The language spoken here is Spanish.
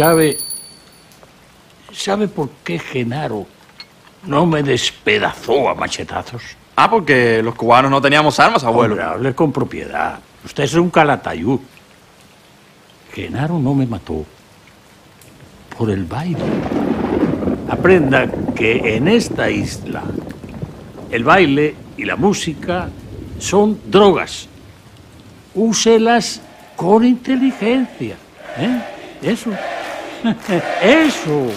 ¿Sabe? ¿Sabe por qué Genaro no me despedazó a machetazos? Ah, porque los cubanos no teníamos armas, abuelo. Hombre, hable con propiedad. Usted es un calatayud. Genaro no me mató por el baile. Aprenda que en esta isla el baile y la música son drogas. Úselas con inteligencia. ¿eh? Eso. Eso.